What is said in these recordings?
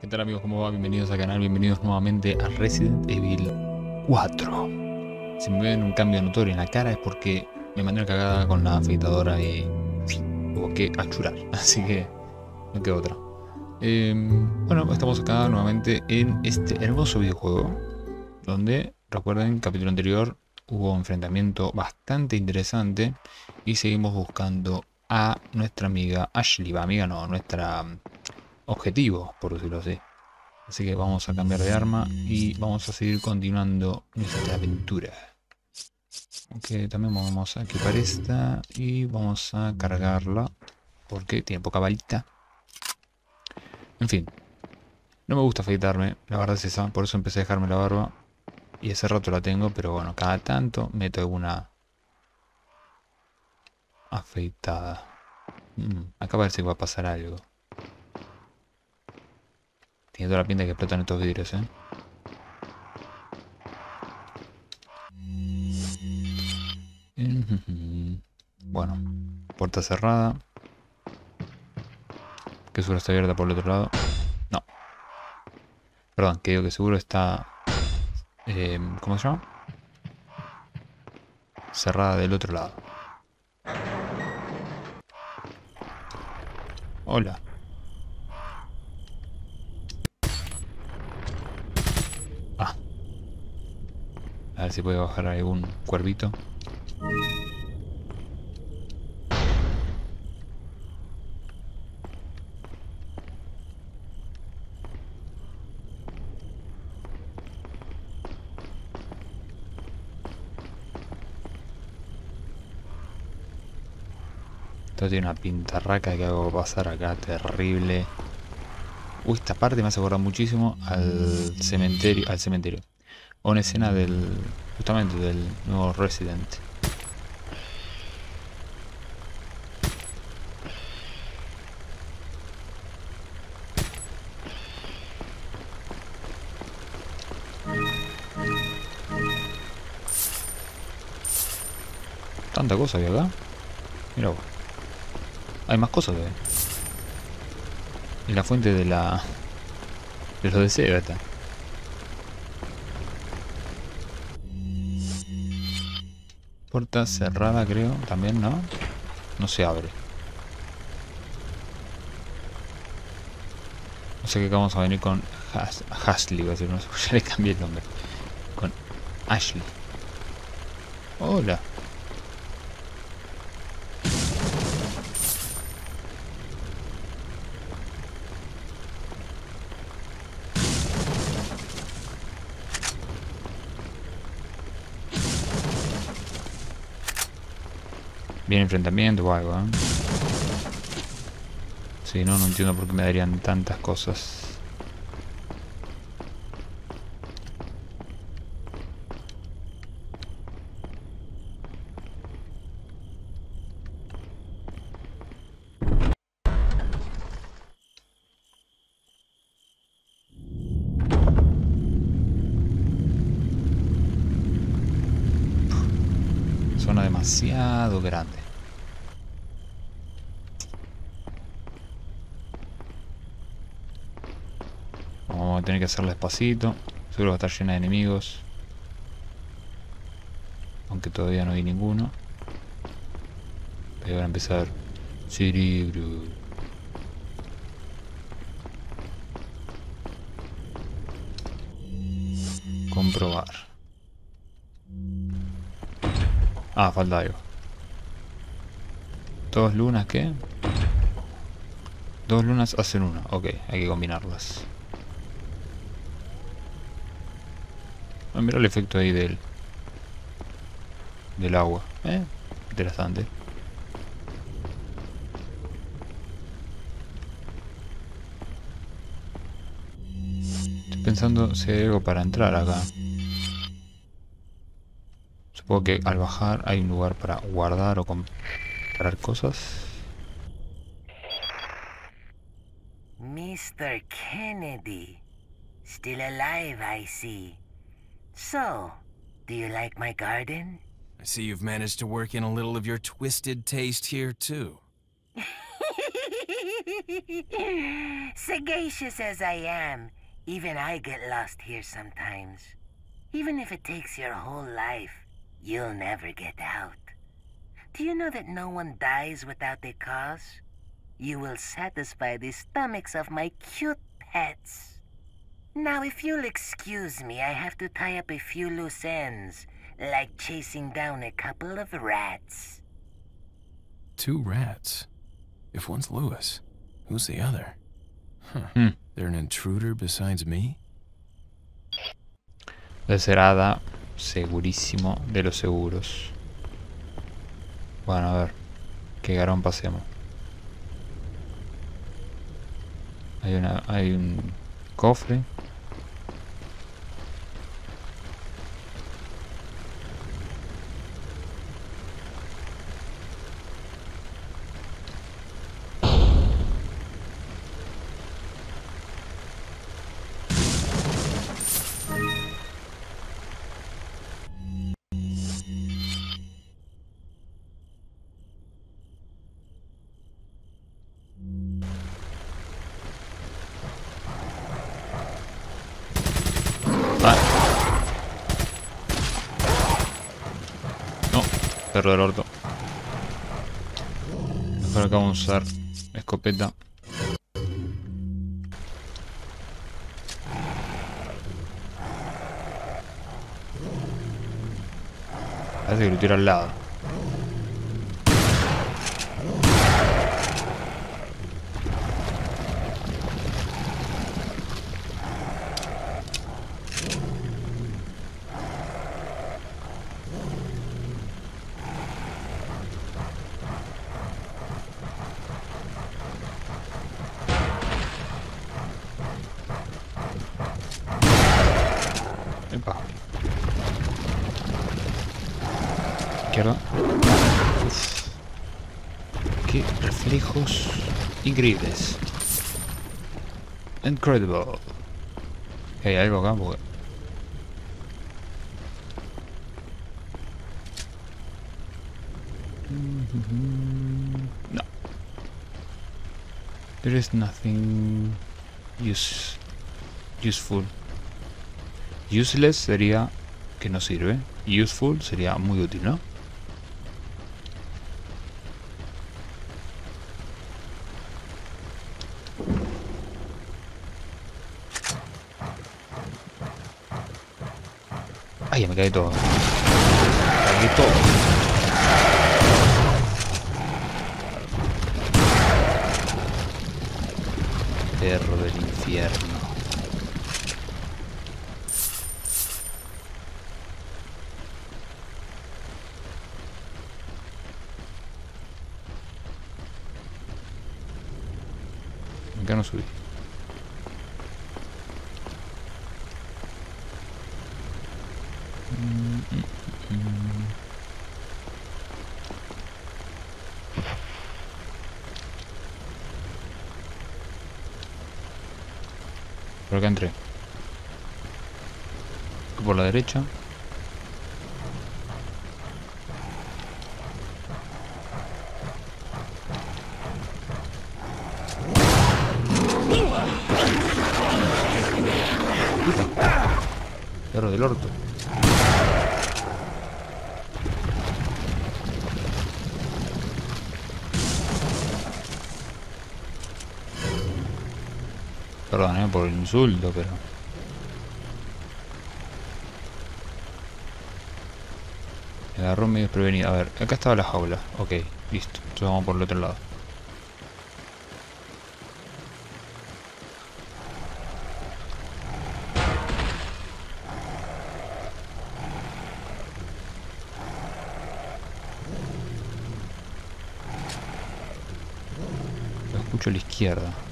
¿Qué tal amigos? ¿Cómo va? Bienvenidos al canal, bienvenidos nuevamente a Resident Evil 4. Si me ven un cambio notorio en la cara es porque me mandé una cagada con la afeitadora y tuvo que achurar, así que no queda otra. Em, bueno, estamos acá nuevamente en este hermoso videojuego donde, recuerden, capítulo anterior hubo un enfrentamiento bastante interesante y seguimos buscando a nuestra amiga Ashley, va amiga no, nuestra objetivo, por decirlo así. Así que vamos a cambiar de arma y vamos a seguir continuando nuestra aventura. Ok, también vamos a equipar esta y vamos a cargarla porque tiene poca balita. En fin, no me gusta afeitarme, la verdad es esa, por eso empecé a dejarme la barba. Y ese rato la tengo, pero bueno, cada tanto meto alguna afeitada. Mm, acá parece que va a pasar algo. Tiene toda la pinta que explotan estos vidrios, ¿eh? Bueno, puerta cerrada. Que seguro está abierta por el otro lado. No. Perdón, que digo que seguro está... Eh, ¿Cómo se llama? Cerrada del otro lado. Hola. A ver si puede bajar algún cuervito. Esto tiene una pintarraca que hago pasar acá, terrible. Uy, esta parte me hace acordar muchísimo al cementerio, al cementerio una escena del justamente del nuevo Resident. Tanta cosa había acá. Mira. Hay más cosas que Y la fuente de la... De los deseos esta. Puerta cerrada creo, también, ¿no? No se abre. No sé qué vamos a venir con Has Hasley, a decir, no sé, ya le cambié el nombre. Con Ashley. Hola. Enfrentamiento o algo, ¿eh? Sí, no, no entiendo por qué me darían tantas cosas. Zona demasiado grande. Tener que hacerla despacito. Seguro va a estar llena de enemigos. Aunque todavía no hay ninguno. Pero van a empezar. Cerebro. Comprobar. Ah, falta algo. Dos lunas, ¿qué? Dos lunas hacen una. Ok, hay que combinarlas. Ah, mira el efecto ahí del del agua, ¿eh? Interesante. Estoy pensando si hay algo para entrar acá. Supongo que al bajar hay un lugar para guardar o comprar cosas. Mr. Kennedy. Still alive, I see. So, do you like my garden? I see you've managed to work in a little of your twisted taste here, too. Sagacious as I am, even I get lost here sometimes. Even if it takes your whole life, you'll never get out. Do you know that no one dies without a cause? You will satisfy the stomachs of my cute pets. Now, if you'll excuse me, I have to tie up a few loose ends, like chasing down a couple of rats. Two rats. If one's Lewis, who's the other? Huh. Hmm. They're an intruder besides me? De ser hada, segurísimo de los seguros. Bueno, a ver. ¿Qué garón pasemos? Hay una. hay un cofre. Perro del orto. Mejor acá vamos a usar escopeta. Parece que lo tiro al lado. Epa. Izquierda. Uf. Qué reflejos increíbles. Incredible. Hay algo acá porque... No. There is nothing use, useful. Useless sería que no sirve. Useful sería muy útil, ¿no? Ay, ya me caí todo. Caí todo. Perro del infierno. Acá entré. Por la derecha. Insulto, pero... Me agarró medio desprevenido. A ver, acá estaba la jaula. Ok, listo. Entonces vamos por el otro lado. Lo escucho a la izquierda.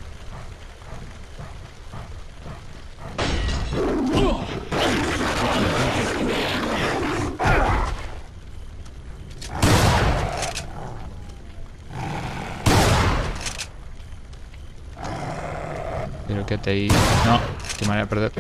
Quédate ahí. No, te voy a perder.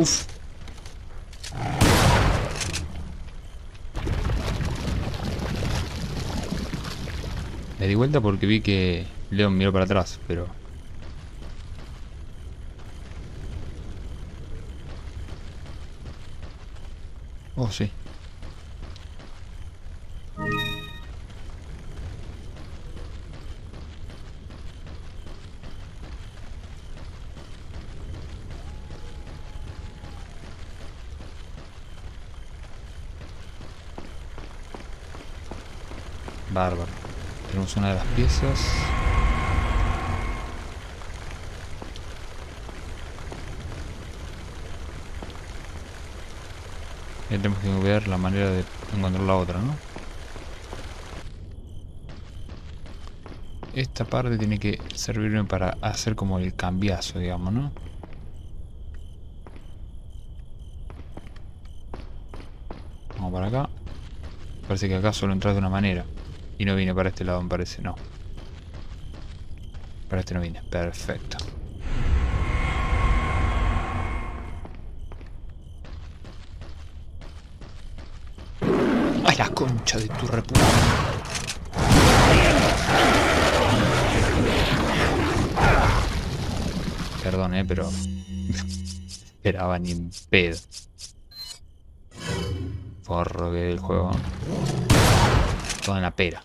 Uf. Me di vuelta porque vi que Leon miró para atrás, pero... Una de las piezas. Ya tenemos que ver la manera de encontrar la otra, ¿no? Esta parte tiene que servirme para hacer como el cambiazo, digamos, ¿no? Vamos para acá. Parece que acá solo entras de una manera. Y no vine para este lado, me parece, no. Para este no vine, perfecto. ¡Ay, la concha de tu reputa! Perdón, eh, pero... Esperaba ni en pedo. Forro que el juego. Todo en la pera.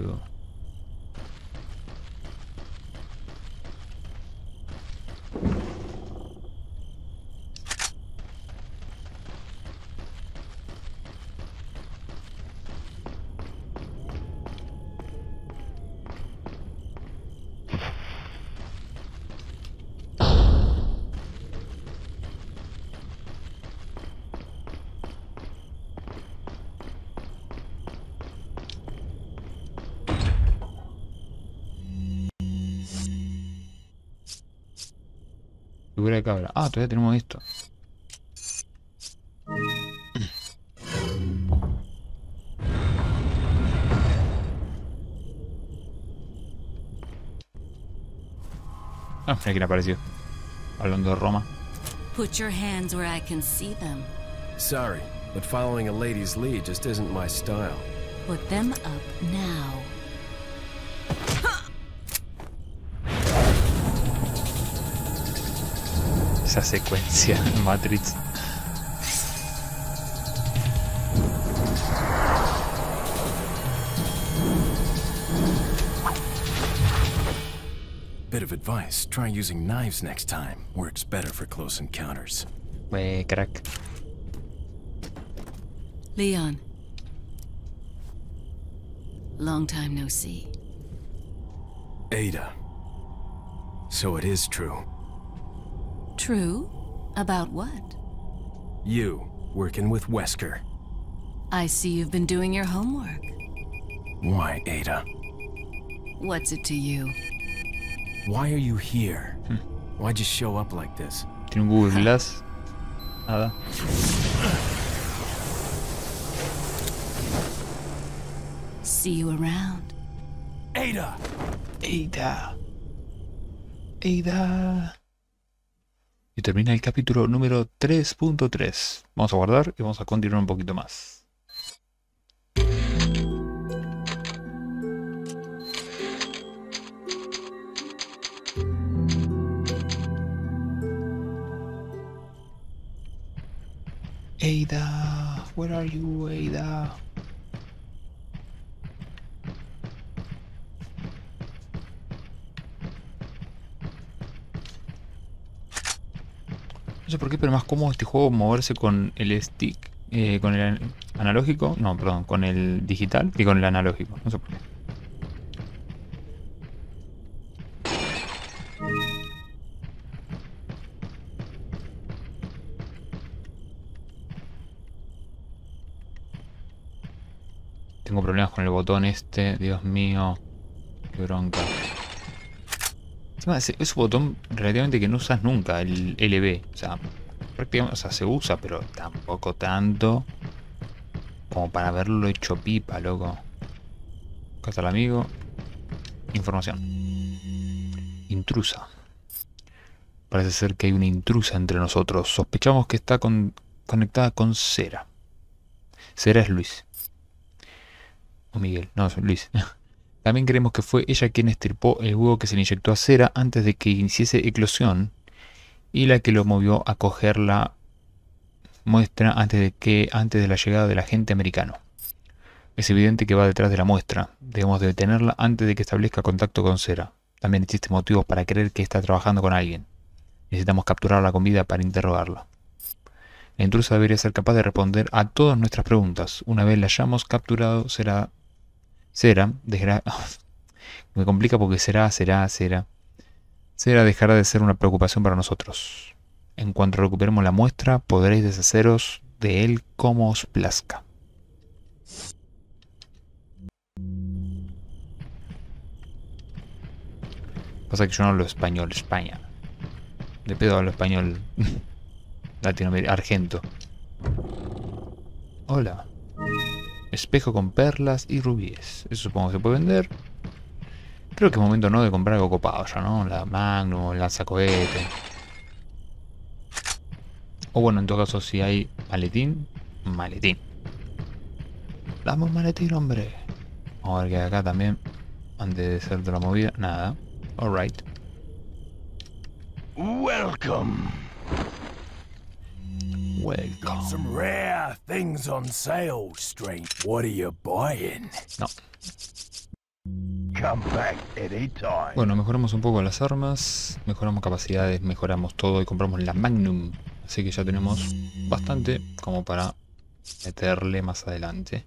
Boludo. Figura de cabra. Ah, todavía tenemos esto. Ah, mira quién apareció. Hablando de Roma. Put your hands where I can see them. Sorry, but following a lady's lead just isn't my style. Put them up now. Esa secuencia en Matrix. Bit of advice try using knives next time. Works better for close encounters. Wey, crack. Leon. Long time no see. Ada. So it is true. True? About what? You, working with Wesker. I see you've been doing your homework. Why, Ada? What's it to you? Why are you here? Hmm. Why'd you show up like this? Tiene un Google Glass. Nada. See you around. Ada! Ada! Eida. Y termina el capítulo número 3.3. Vamos a guardar y vamos a continuar un poquito más. Ada, where are you, Ada? No sé por qué, pero más cómodo este juego moverse con el stick, eh, con el an- analógico, no, perdón, con el digital y con el analógico. No sé por qué. Tengo problemas con el botón este, Dios mío. Qué bronca. Es un botón relativamente que no usas nunca, el LB. O sea, prácticamente, o sea, se usa, pero tampoco tanto como para haberlo hecho pipa, loco. Acá está el amigo. Información. Intrusa. Parece ser que hay una intrusa entre nosotros. Sospechamos que está con- conectada con Cera. Cera es Luis. O Miguel. No, es Luis. También creemos que fue ella quien estirpó el huevo que se le inyectó a Cera antes de que iniciase eclosión y la que lo movió a coger la muestra antes de que antes de la llegada del agente americano. Es evidente que va detrás de la muestra. Debemos detenerla antes de que establezca contacto con Cera. También existen motivos para creer que está trabajando con alguien. Necesitamos capturarla con vida para interrogarla. La intrusa debería ser capaz de responder a todas nuestras preguntas. Una vez la hayamos capturado, será... Será... Desgra... Me complica porque será, será, será... Será dejará de ser una preocupación para nosotros. En cuanto recuperemos la muestra, podréis deshaceros de él como os plazca. Pasa que yo no hablo español, España. De pedo hablo español latinoamericano, argento. Hola. Espejo con perlas y rubíes. Eso supongo que se puede vender. Creo que es momento no de comprar algo copado ya, ¿no? La Magnum, el lanzacohete. O bueno, en todo caso, si hay maletín, maletín. Dame un maletín, hombre. Vamos a ver hay acá también. Antes de ser de la movida, nada. Alright. Welcome. Welcome. Some rare things on sale, strange. What are you buying? No. Come back anytime. Bueno, mejoramos un poco las armas, mejoramos capacidades, mejoramos todo y compramos la Magnum. Así que ya tenemos bastante como para meterle más adelante.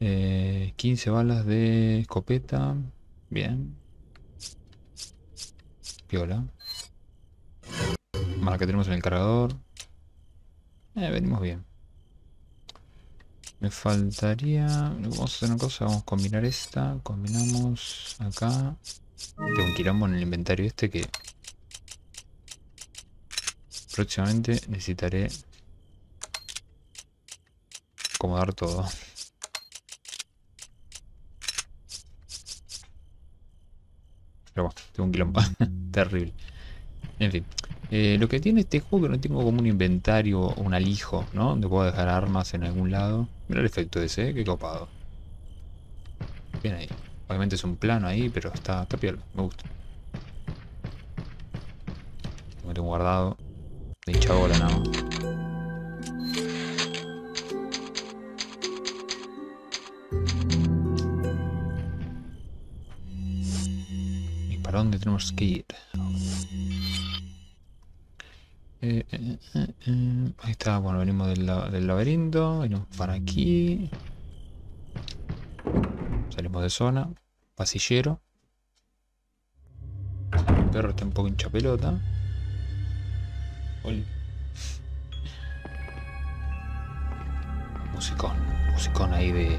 Eh, 15 balas de escopeta. Bien. Piola. Más la que tenemos en el cargador. Eh, venimos bien. Me faltaría... Vamos a hacer una cosa, vamos a combinar esta. Combinamos acá. Tengo un quilombo en el inventario este que... Próximamente necesitaré... Acomodar todo. Pero bueno, tengo un quilombo. Terrible. En fin. Eh, lo que tiene este juego que no tengo como un inventario o un alijo, ¿no? Donde puedo dejar armas en algún lado. Mira el efecto ese, ¿eh? qué copado. Bien ahí. Obviamente es un plano ahí, pero está, está piola, me gusta. Lo tengo guardado. De hincha bola nada más. ¿Y para dónde tenemos que ir? Eh, eh, eh, Ahí está, bueno, venimos del, del laberinto, venimos para aquí. Salimos de zona, pasillero. El perro está un poco hincha pelota. Ol. Musicón, musicón ahí de...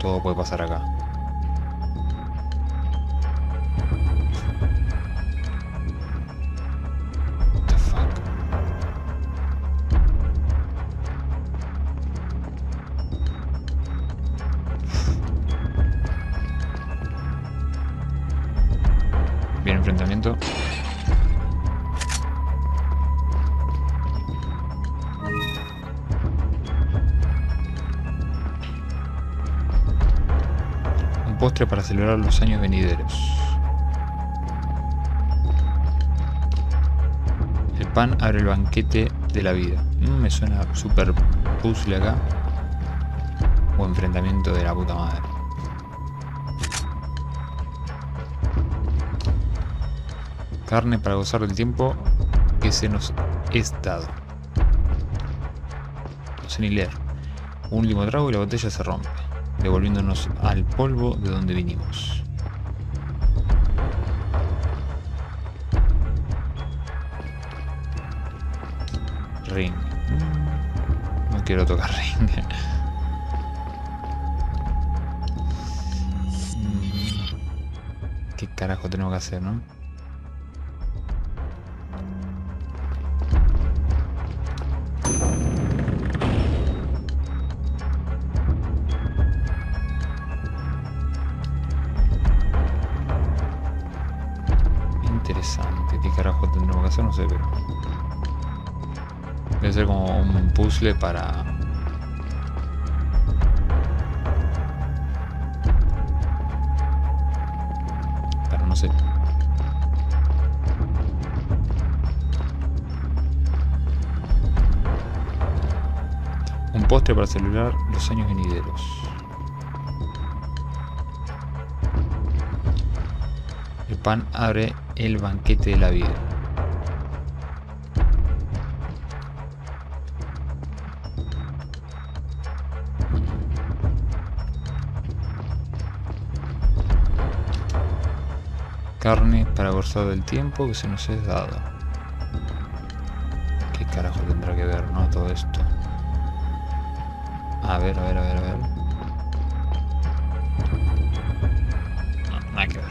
Todo puede pasar acá. Para celebrar los años venideros. El pan abre el banquete de la vida. Mm, me suena super puzzle acá. O enfrentamiento de la puta madre. Carne para gozar del tiempo que se nos es dado. No sé ni leer. Un último trago y la botella se rompe, devolviéndonos al polvo de donde vinimos. Ring. No quiero tocar ring. Mm, ¿Qué carajo tenemos que hacer, no? Para no sé. Un postre para celebrar los años venideros. El pan abre el banquete de la vida. Carne para gozar del tiempo que se nos es dado. ¿Qué carajo tendrá que ver, no? Todo esto. A ver, a ver, a ver, a ver. No, nada que ver.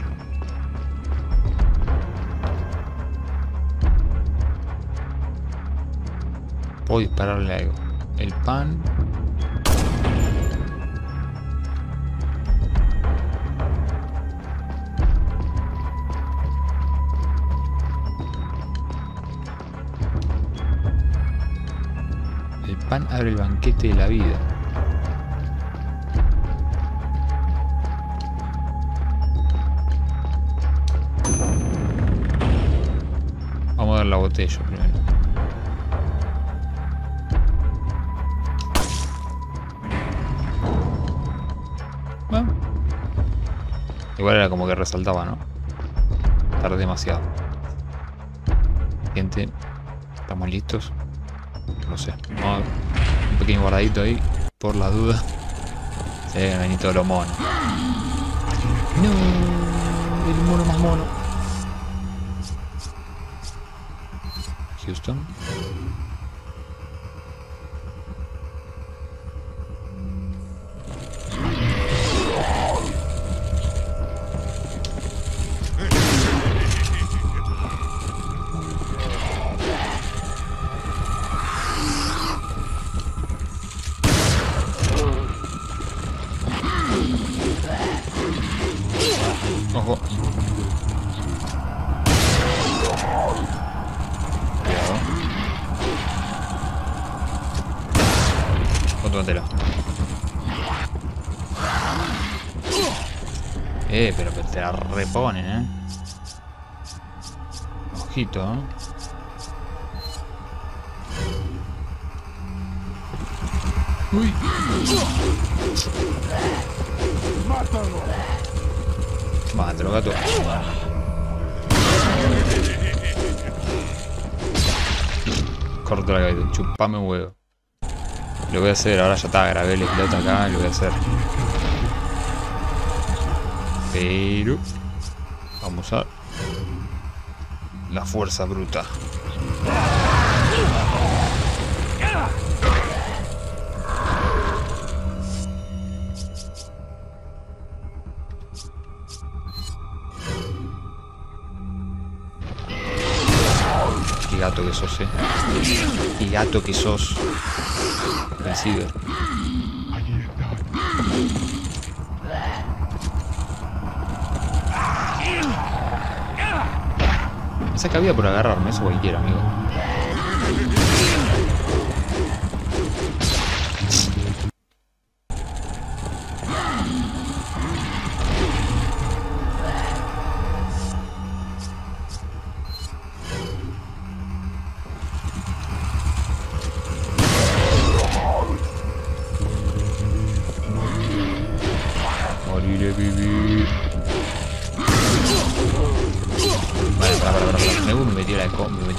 Puedo dispararle algo. El pan. Pan abre el banquete de la vida. Vamos a dar la botella primero. Bueno. Igual era como que resaltaba, ¿no? Tardé demasiado. Gente, ¿estamos listos? No sé. Vamos un pequeño guardadito ahí, por la duda. Se ve venir todos los monos. No, el mono más mono. Houston. Uy. Mátalo, gato. Corto la cabeza, chupame un huevo. Lo voy a hacer, ahora ya está, grabé el explota acá, lo voy a hacer. Pero vamos a la fuerza bruta. Gato que sos. El ciber. Esa cabida por agarrarme, eso cualquiera, amigo.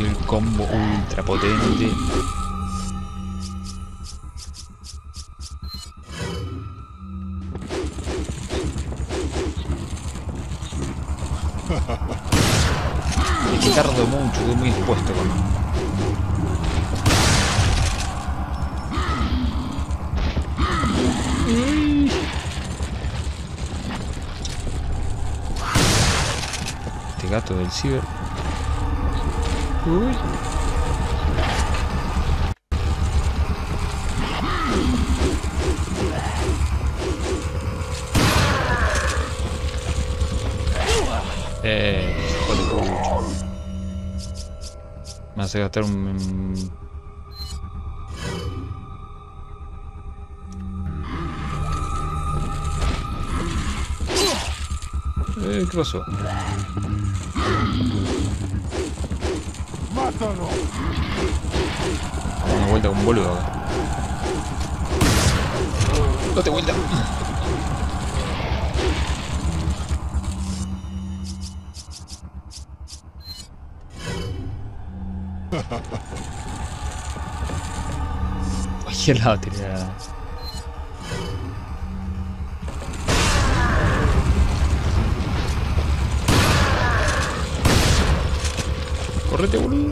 El combo ultra potente. Es que tardo mucho, estoy muy expuesto con. Este gato del ciber. Uy. Eh. Me hace gastar un... Eh, ¿Qué pasó? ¡Mátalo! Una vuelta con un boludo acá. Date vuelta. Cualquier lado tenía. reteul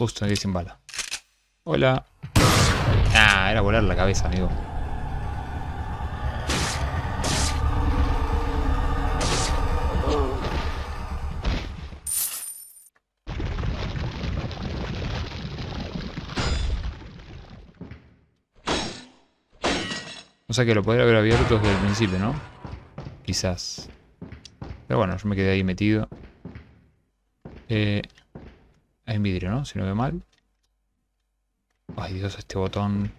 Justo aquí sin bala. Hola. Ah, era volar la cabeza, amigo. O sea que lo podría haber abierto desde el principio, ¿no? Quizás. Pero bueno, yo me quedé ahí metido. Eh, hay un vidrio, ¿no? Si no veo mal. Ay, Dios, este botón.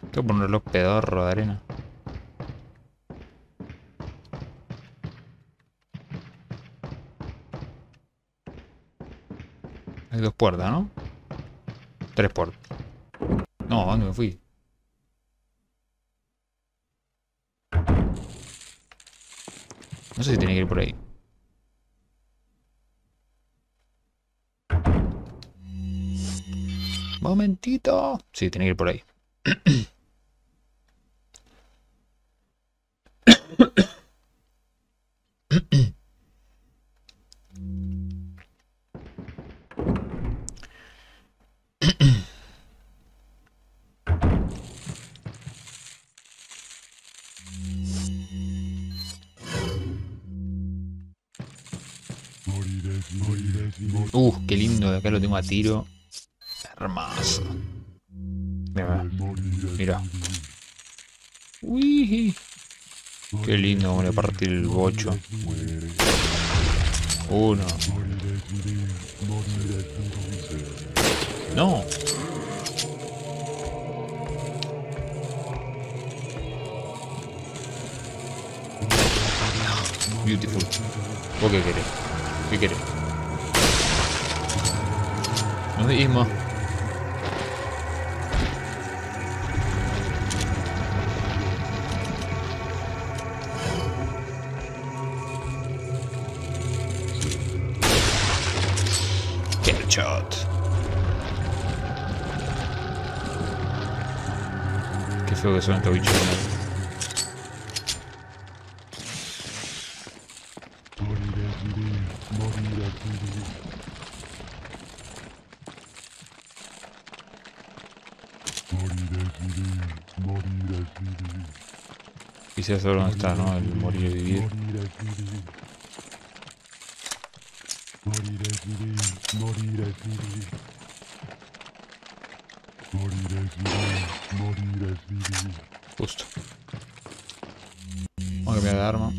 Tengo que poner un reloj pedorro de arena. Hay dos puertas, ¿no? Tres puertas. No, ¿a dónde me fui? No sé si tiene que ir por ahí. Momentito. Sí, tiene que ir por ahí. de acá lo tengo a tiro. Hermoso. Mira, mira. Uy, qué lindo como le partí el bocho. Uno. No. Beautiful. ¿Vos qué querés? ¿Qué querés? Nos dimos. Headshot. Qué feo que suena este bicho. Quisiera saber dónde está, ¿no? El morir y vivir. Justo. Vamos a cambiar de arma.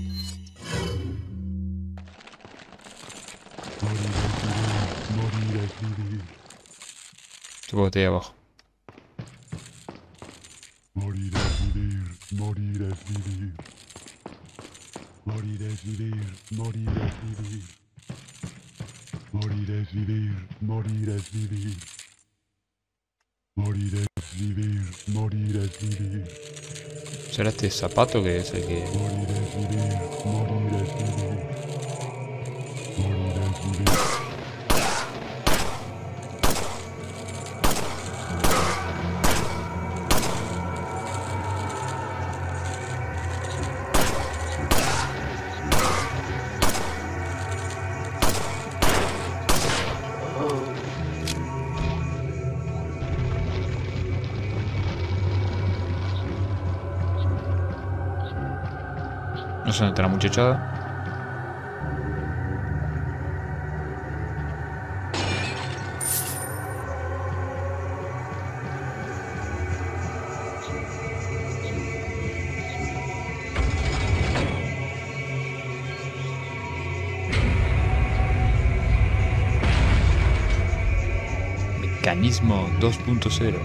Supongo que estoy abajo. Este zapato que es el que... No sé dónde está la muchachada. Mecanismo 2.0.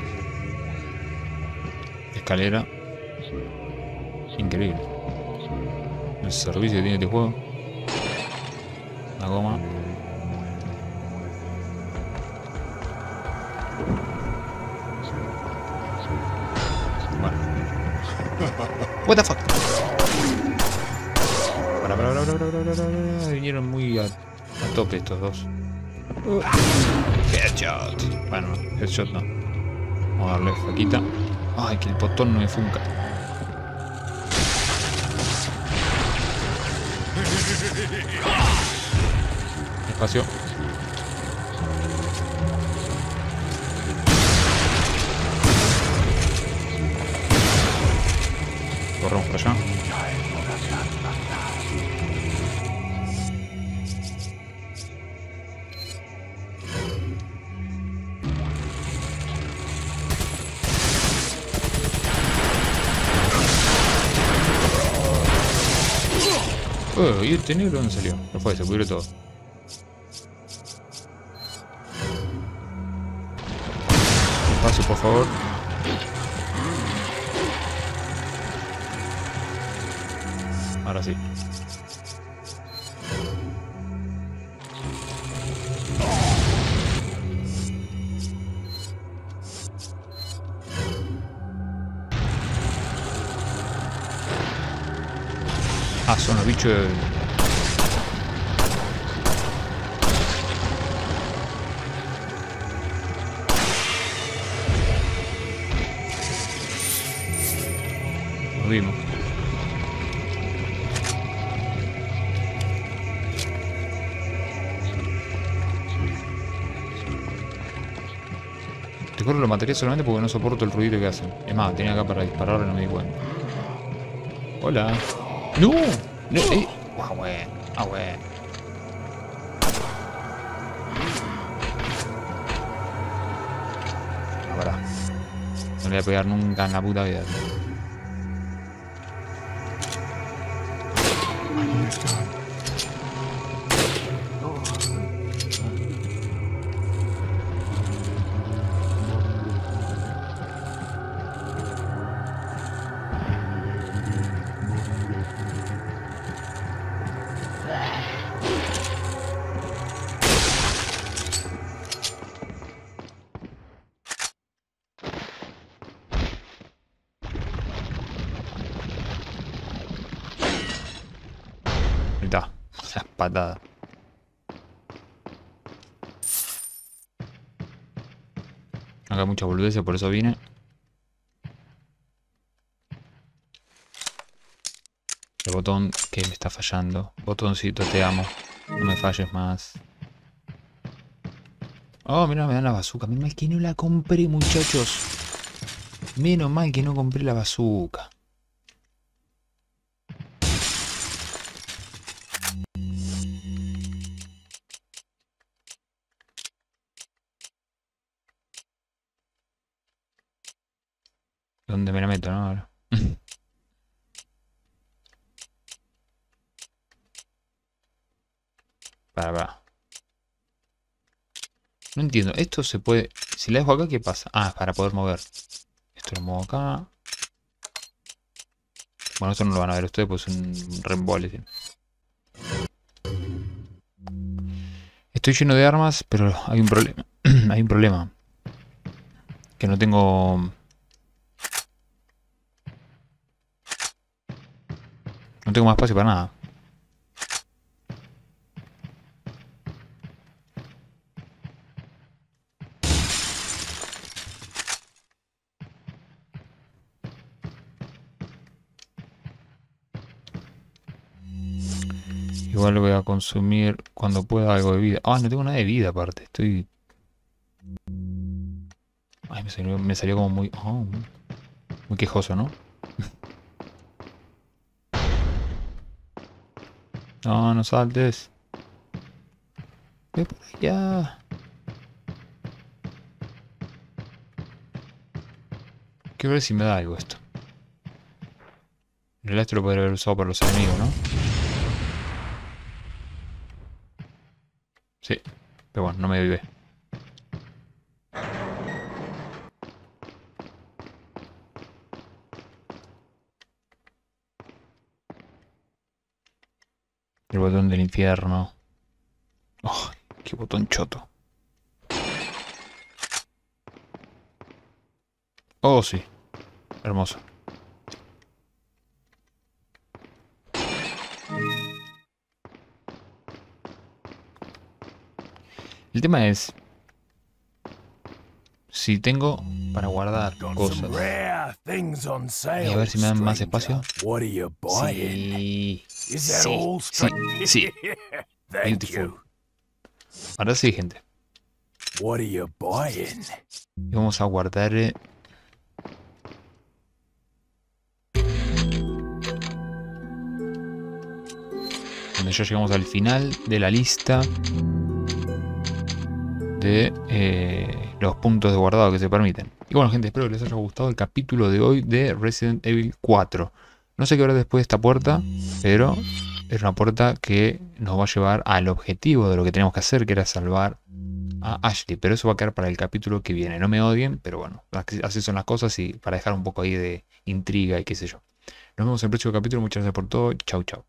Escalera. Servicio que tiene este juego. La goma. Bueno. What the fuck? Para, para, para, para, para, para, para. Vinieron muy a, a tope estos dos. Headshot. Bueno, no, headshot no. Vamos a darle faquita. Ay, que el botón no me funca. Espacio. Corremos por allá. Oh, ¿y este negro dónde salió? No fue, se pudrió todo. Espacio, por favor. Ahora sí. Lo vimos. Te juro lo mataría solamente porque no soporto el ruido que hacen. Es más, tenía acá para disparar y no me di cuenta. Hola. ¡No! No eh. Ah, bueno. Ah, bueno. Ahora. No le voy a pegar nunca en la puta vida. Acá hay mucha boludeces, por eso vine. El botón que me está fallando. Botoncito, te amo. No me falles más. Oh, mira, me dan la bazooka. Menos mal que no la compré, muchachos. Menos mal que no compré la bazooka. No entiendo. Esto se puede... Si la dejo acá, ¿qué pasa? Ah, para poder mover. Esto lo muevo acá. Bueno, esto no lo van a ver ustedes, pues es un rembole. ¿sí? Estoy lleno de armas, pero hay un problema. hay un problema. Que no tengo... No tengo más espacio para nada. Igual voy a consumir cuando pueda algo de vida. Ah, no tengo nada de vida aparte. Estoy... Ay, me salió, como muy... oh, muy quejoso, ¿no? No, no saltes. Ve por allá. Quiero ver si me da algo esto. Realidad esto lo podría haber usado para los enemigos, ¿no? Sí. Pero bueno, no me vive. El botón del infierno. Oh, qué botón choto. Oh, sí. Hermoso. El tema es si tengo para guardar cosas. Y a ver si me dan más espacio. Sí. Sí, sí, sí. Beautiful. Ahora sí, gente. Y vamos a guardar. eh, Donde ya llegamos al final de la lista eh, los puntos de guardado que se permiten. Y bueno, gente, espero que les haya gustado el capítulo de hoy de Resident Evil 4. No sé qué hora después de esta puerta, pero es una puerta que nos va a llevar al objetivo de lo que tenemos que hacer, que era salvar a Ashley. Pero eso va a quedar para el capítulo que viene. No me odien, pero bueno, así son las cosas y para dejar un poco ahí de intriga y qué sé yo. Nos vemos en el próximo capítulo. Muchas gracias por todo. Chau, chau.